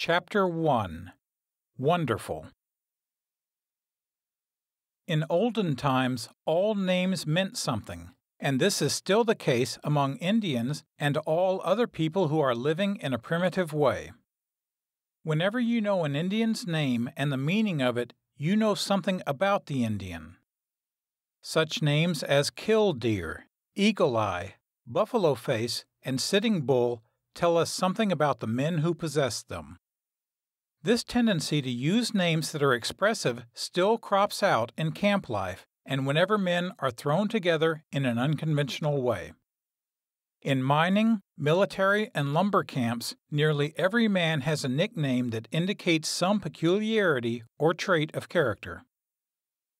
Chapter 1 Wonderful In olden times, all names meant something, and this is still the case among Indians and all other people who are living in a primitive way. Whenever you know an Indian's name and the meaning of it, you know something about the Indian. Such names as Killdeer, Eagle Eye, Buffalo Face, and Sitting Bull tell us something about the men who possessed them. This tendency to use names that are expressive still crops out in camp life and whenever men are thrown together in an unconventional way. In mining, military, and lumber camps, nearly every man has a nickname that indicates some peculiarity or trait of character.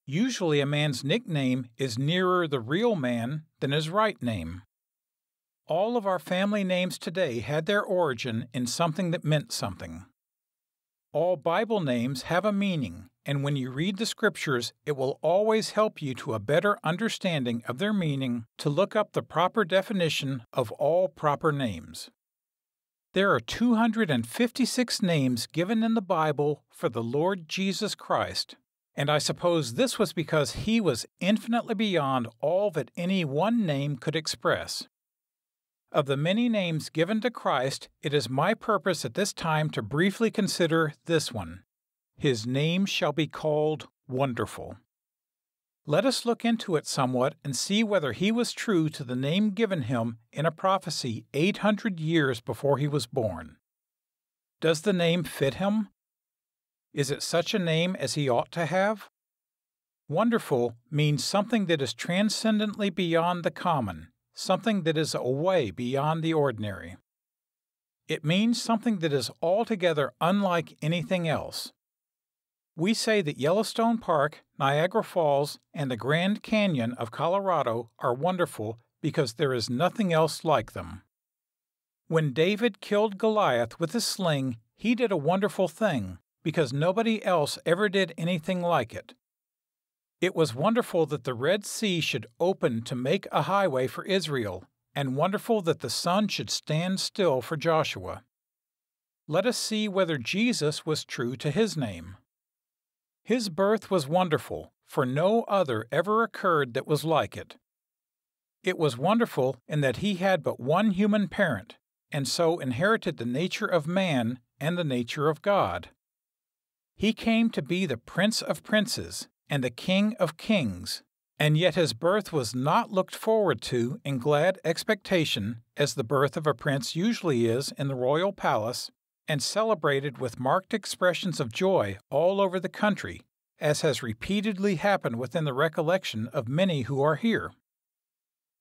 Usually, a man's nickname is nearer the real man than his right name. All of our family names today had their origin in something that meant something. All Bible names have a meaning, and when you read the scriptures, it will always help you to a better understanding of their meaning to look up the proper definition of all proper names. There are 256 names given in the Bible for the Lord Jesus Christ, and I suppose this was because he was infinitely beyond all that any one name could express. Of the many names given to Christ, it is my purpose at this time to briefly consider this one. His name shall be called Wonderful. Let us look into it somewhat and see whether he was true to the name given him in a prophecy 800 years before he was born. Does the name fit him? Is it such a name as he ought to have? Wonderful means something that is transcendently beyond the common, something that is away beyond the ordinary. It means something that is altogether unlike anything else. We say that Yellowstone Park, Niagara Falls, and the Grand Canyon of Colorado are wonderful because there is nothing else like them. When David killed Goliath with a sling, he did a wonderful thing because nobody else ever did anything like it. It was wonderful that the Red Sea should open to make a highway for Israel, and wonderful that the sun should stand still for Joshua. Let us see whether Jesus was true to his name. His birth was wonderful, for no other ever occurred that was like it. It was wonderful in that he had but one human parent, and so inherited the nature of man and the nature of God. He came to be the Prince of Princes and the King of Kings, and yet his birth was not looked forward to in glad expectation as the birth of a prince usually is in the royal palace, and celebrated with marked expressions of joy all over the country, as has repeatedly happened within the recollection of many who are here.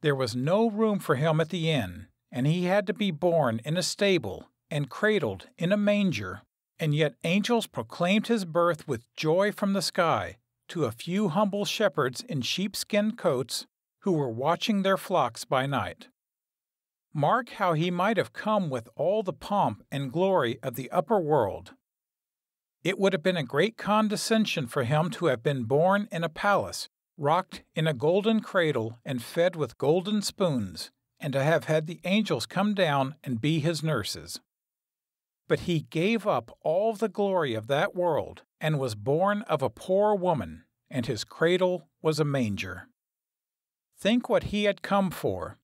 There was no room for him at the inn, and he had to be born in a stable and cradled in a manger, and yet angels proclaimed his birth with joy from the sky to a few humble shepherds in sheepskin coats who were watching their flocks by night. Mark how he might have come with all the pomp and glory of the upper world. It would have been a great condescension for him to have been born in a palace, rocked in a golden cradle, and fed with golden spoons, and to have had the angels come down and be his nurses. But he gave up all the glory of that world, and was born of a poor woman, and his cradle was a manger. Think what he had come for.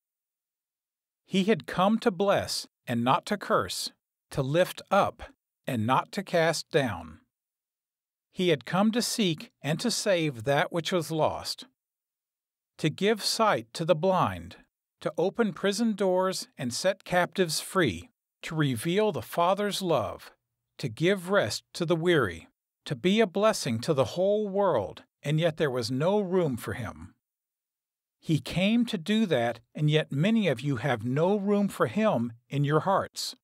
He had come to bless and not to curse, to lift up and not to cast down. He had come to seek and to save that which was lost, to give sight to the blind, to open prison doors and set captives free, to reveal the Father's love, to give rest to the weary, to be a blessing to the whole world, and yet there was no room for him. He came to do that, and yet many of you have no room for him in your hearts.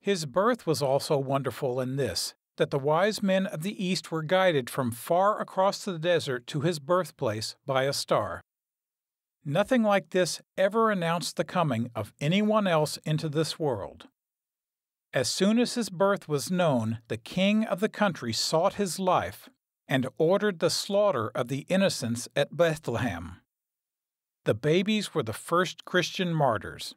His birth was also wonderful in this that the wise men of the East were guided from far across the desert to his birthplace by a star. Nothing like this ever announced the coming of anyone else into this world. As soon as his birth was known, the king of the country sought his life and ordered the slaughter of the innocents at Bethlehem. The babies were the first Christian martyrs.